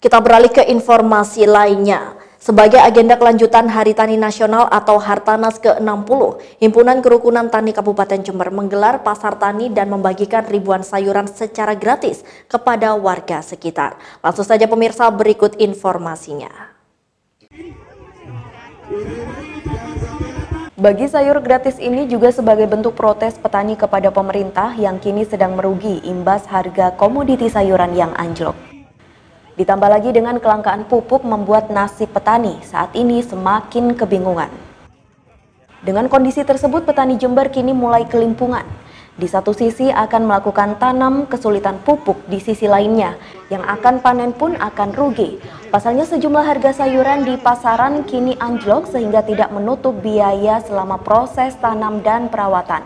Kita beralih ke informasi lainnya. Sebagai agenda kelanjutan Hari Tani Nasional atau Hartanas ke-60, Himpunan Kerukunan Tani Kabupaten Jember menggelar pasar tani dan membagikan ribuan sayuran secara gratis kepada warga sekitar. Langsung saja pemirsa berikut informasinya. Bagi sayur gratis ini juga sebagai bentuk protes petani kepada pemerintah yang kini sedang merugi imbas harga komoditi sayuran yang anjlok. Ditambah lagi dengan kelangkaan pupuk membuat nasib petani saat ini semakin kebingungan. Dengan kondisi tersebut petani Jember kini mulai kelimpungan. Di satu sisi akan melakukan tanam kesulitan pupuk, di sisi lainnya yang akan panen pun akan rugi. Pasalnya sejumlah harga sayuran di pasaran kini anjlok sehingga tidak menutup biaya selama proses tanam dan perawatan.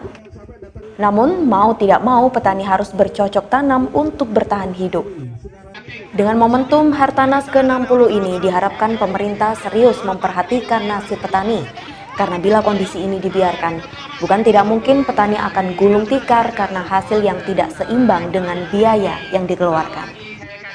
Namun mau tidak mau petani harus bercocok tanam untuk bertahan hidup. Dengan momentum Hartanas ke-60 ini diharapkan pemerintah serius memperhatikan nasib petani. Karena bila kondisi ini dibiarkan, bukan tidak mungkin petani akan gulung tikar karena hasil yang tidak seimbang dengan biaya yang dikeluarkan.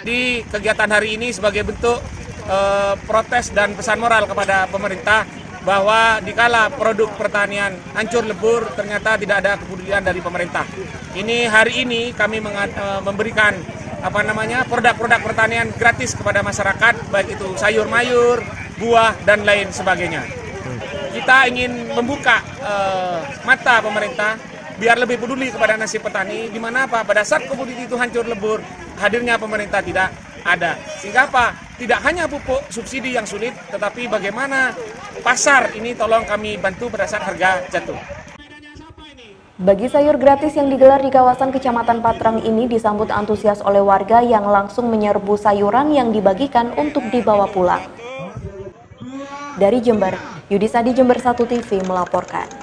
Di kegiatan hari ini sebagai bentuk uh, protes dan pesan moral kepada pemerintah bahwa dikala produk pertanian hancur lebur ternyata tidak ada kepedulian dari pemerintah. Ini hari ini kami uh, memberikan apa namanya produk-produk pertanian gratis kepada masyarakat baik itu sayur mayur, buah dan lain sebagainya. Kita ingin membuka uh, mata pemerintah biar lebih peduli kepada nasib petani di mana apa pada saat komoditi itu hancur lebur hadirnya pemerintah tidak ada sehingga apa tidak hanya pupuk subsidi yang sulit tetapi bagaimana pasar ini tolong kami bantu pada saat harga jatuh. Bagi sayur gratis yang digelar di kawasan Kecamatan Patrang ini disambut antusias oleh warga yang langsung menyerbu sayuran yang dibagikan untuk dibawa pulang. Dari Jember, Yudisadi Jember 1 TV melaporkan.